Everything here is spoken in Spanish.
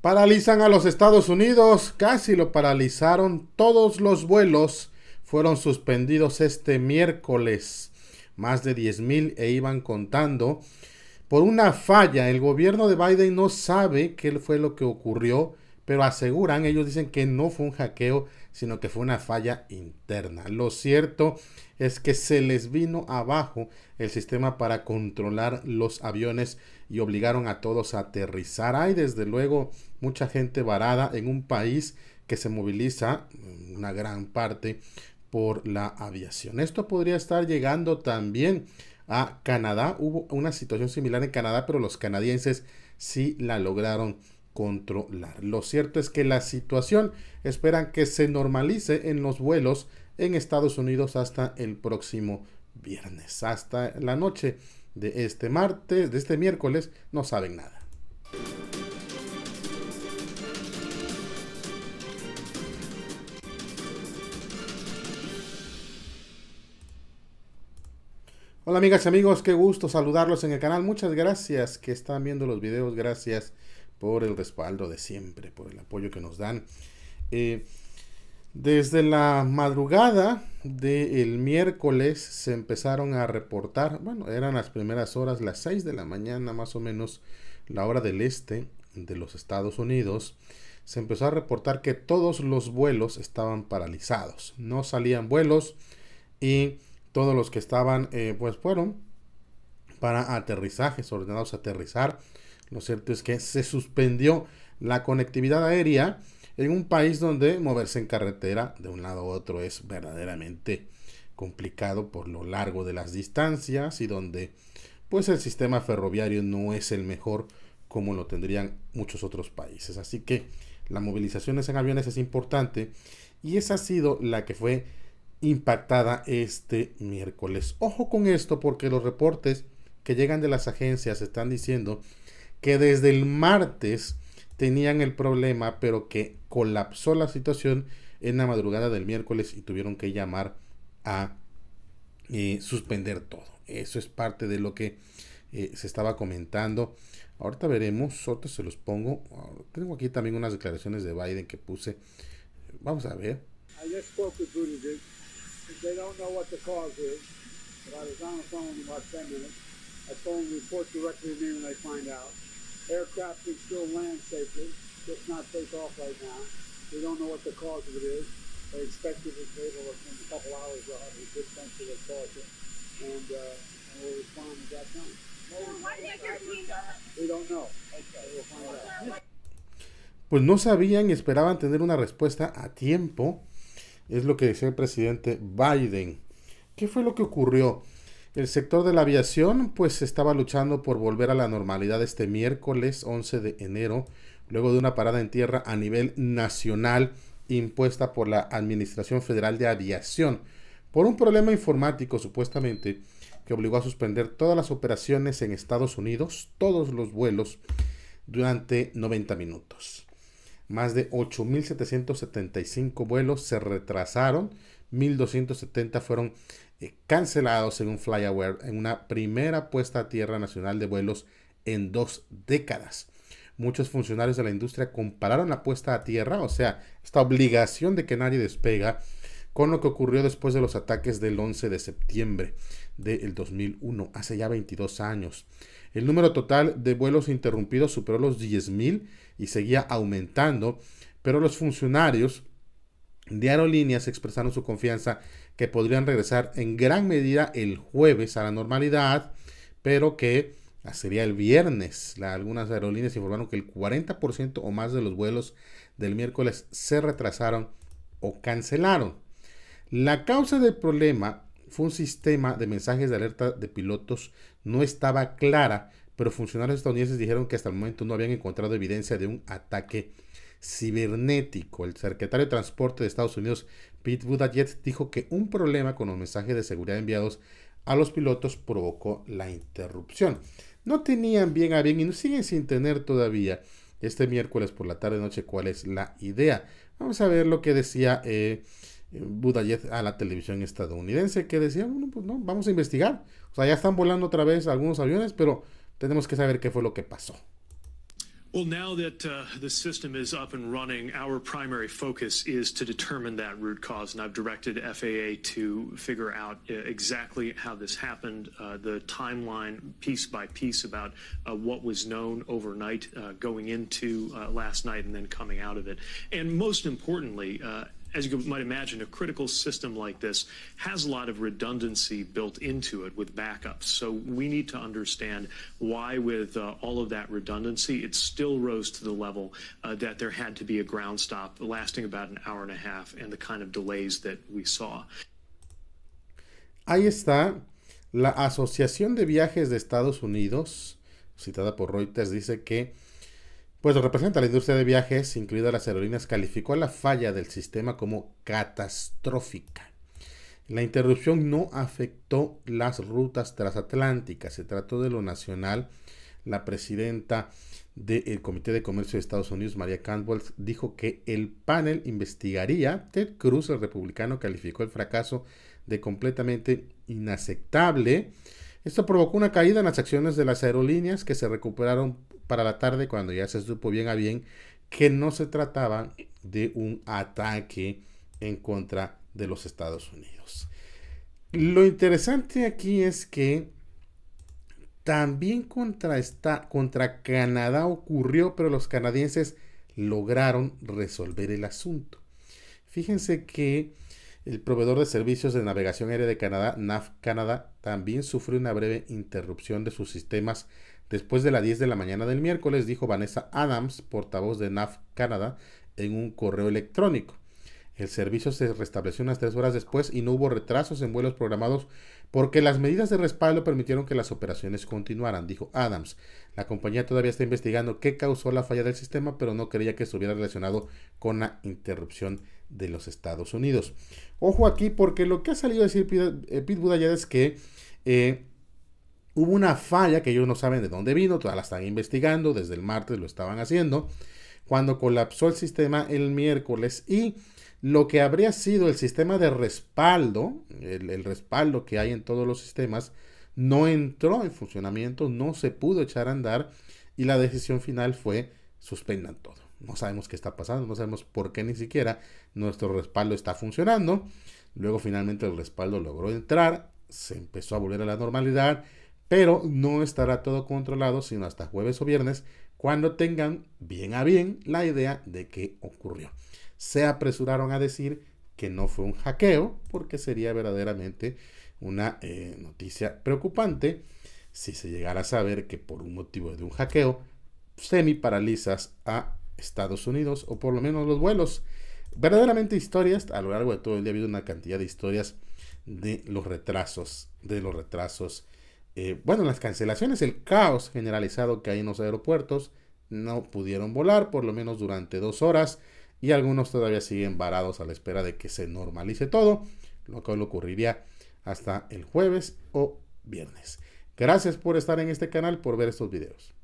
Paralizan a los Estados Unidos, casi lo paralizaron. Todos los vuelos fueron suspendidos este miércoles. Más de 10.000 e iban contando. Por una falla, el gobierno de Biden no sabe qué fue lo que ocurrió, pero aseguran, ellos dicen que no fue un hackeo, sino que fue una falla interna. Lo cierto es que se les vino abajo el sistema para controlar los aviones y obligaron a todos a aterrizar. Hay desde luego mucha gente varada en un país que se moviliza, una gran parte, por la aviación. Esto podría estar llegando también a Canadá. Hubo una situación similar en Canadá, pero los canadienses sí la lograron controlar. Lo cierto es que la situación esperan que se normalice en los vuelos en Estados Unidos hasta el próximo viernes. Hasta la noche de este martes, de este miércoles, no saben nada. Hola amigas y amigos, qué gusto saludarlos en el canal. Muchas gracias que están viendo los videos. Gracias por el respaldo de siempre, por el apoyo que nos dan. Eh, desde la madrugada del miércoles se empezaron a reportar, bueno, eran las primeras horas, las 6 de la mañana más o menos, la hora del este de los Estados Unidos, se empezó a reportar que todos los vuelos estaban paralizados, no salían vuelos y todos los que estaban, eh, pues fueron para aterrizajes, ordenados a aterrizar. Lo cierto es que se suspendió la conectividad aérea en un país donde moverse en carretera de un lado a otro es verdaderamente complicado por lo largo de las distancias y donde pues el sistema ferroviario no es el mejor como lo tendrían muchos otros países. Así que la movilización en aviones es importante y esa ha sido la que fue impactada este miércoles. Ojo con esto porque los reportes que llegan de las agencias están diciendo que desde el martes tenían el problema, pero que colapsó la situación en la madrugada del miércoles y tuvieron que llamar a eh, suspender todo. Eso es parte de lo que eh, se estaba comentando. Ahorita veremos, ahorita se los pongo. Tengo aquí también unas declaraciones de Biden que puse. Vamos a ver. Aircraft can still land safely, just not take off right now. We don't know what the cause of it is. They expect it to be able to, in a couple hours, they'll have a good sense of the cause it, and, uh, and we'll respond at that time. We don't know. Okay, we'll find out. Pues no sabían y esperaban tener una respuesta a tiempo. Es lo que decía el presidente Biden. ¿Qué fue lo que ocurrió? El sector de la aviación pues estaba luchando por volver a la normalidad este miércoles 11 de enero, luego de una parada en tierra a nivel nacional impuesta por la Administración Federal de Aviación por un problema informático supuestamente que obligó a suspender todas las operaciones en Estados Unidos, todos los vuelos, durante 90 minutos. Más de 8.775 vuelos se retrasaron, 1.270 fueron eh, cancelados según FlyAware en una primera puesta a tierra nacional de vuelos en dos décadas. Muchos funcionarios de la industria compararon la puesta a tierra, o sea, esta obligación de que nadie despega, con lo que ocurrió después de los ataques del 11 de septiembre del 2001, hace ya 22 años. El número total de vuelos interrumpidos superó los 10.000 y seguía aumentando, pero los funcionarios de aerolíneas expresaron su confianza que podrían regresar en gran medida el jueves a la normalidad, pero que sería el viernes. algunas aerolíneas informaron que el 40% o más de los vuelos del miércoles se retrasaron o cancelaron. La causa del problema fue un sistema de mensajes de alerta de pilotos no estaba clara, pero funcionarios estadounidenses dijeron que hasta el momento no habían encontrado evidencia de un ataque cibernético. El secretario de Transporte de Estados Unidos, Pete Buttigieg, dijo que un problema con los mensajes de seguridad enviados a los pilotos provocó la interrupción. No tenían bien a bien y siguen sin tener todavía este miércoles por la tarde noche cuál es la idea. Vamos a ver lo que decía eh, a la televisión estadounidense, que decía, bueno, pues no, vamos a investigar. O sea, ya están volando otra vez algunos aviones, pero tenemos que saber qué fue lo que pasó. Well, now that uh, the system is up and running, our primary focus is to determine that root cause. And I've directed FAA to figure out uh, exactly how this happened, uh, the timeline piece by piece about uh, what was known overnight uh, going into uh, last night and then coming out of it. And most importantly, as you might imagine, a critical system like this has a lot of redundancy built into it with backups. So we need to understand why, with uh, all of that redundancy, it still rose to the level uh, that there had to be a ground stop lasting about an hour and a half and the kind of delays that we saw. Ahí está. La Asociación de Viajes de Estados Unidos, citada por Reuters, dice que Pues representa la industria de viajes, incluida las aerolíneas, calificó la falla del sistema como catastrófica. La interrupción no afectó las rutas transatlánticas, se trató de lo nacional. La presidenta del Comité de Comercio de Estados Unidos, María Campbell, dijo que el panel investigaría. Ted Cruz, el republicano, calificó el fracaso de completamente inaceptable. Esto provocó una caída en las acciones de las aerolíneas que se recuperaron para la tarde cuando ya se supo bien a bien que no se trataba de un ataque en contra de los Estados Unidos. Lo interesante aquí es que también contra, contra Canadá ocurrió, pero los canadienses lograron resolver el asunto. Fíjense que el proveedor de servicios de navegación aérea de Canadá, NAV Canadá, también sufrió una breve interrupción de sus sistemas Después de las 10 de la mañana del miércoles, dijo Vanessa Adams, portavoz de NAF Canadá, en un correo electrónico. El servicio se restableció unas tres horas después y no hubo retrasos en vuelos programados porque las medidas de respaldo permitieron que las operaciones continuaran, dijo Adams. La compañía todavía está investigando qué causó la falla del sistema, pero no creía que estuviera relacionado con la interrupción de los Estados Unidos. Ojo aquí porque lo que ha salido a decir Pete Buttigieg es que eh, Hubo una falla que ellos no saben de dónde vino, todavía la están investigando, desde el martes lo estaban haciendo, cuando colapsó el sistema el miércoles y lo que habría sido el sistema de respaldo, el, respaldo que hay en todos los sistemas, no entró en funcionamiento, no se pudo echar a andar y la decisión final fue suspendan todo. No sabemos qué está pasando, no sabemos por qué ni siquiera nuestro respaldo está funcionando. Luego finalmente el respaldo logró entrar, se empezó a volver a la normalidad pero no estará todo controlado sino hasta jueves o viernes cuando tengan bien a bien la idea de qué ocurrió. Se apresuraron a decir que no fue un hackeo porque sería verdaderamente una eh, noticia preocupante si se llegara a saber que por un motivo de un hackeo semi paralizas a Estados Unidos o por lo menos los vuelos. Verdaderamente historias, a lo largo de todo el día ha habido una cantidad de historias de los retrasos, de los retrasos eh, bueno, las cancelaciones, el caos generalizado que hay en los aeropuertos, no pudieron volar por lo menos durante dos horas y algunos todavía siguen varados a la espera de que se normalice todo, lo cual ocurriría hasta el jueves o viernes. Gracias por estar en este canal, por ver estos videos.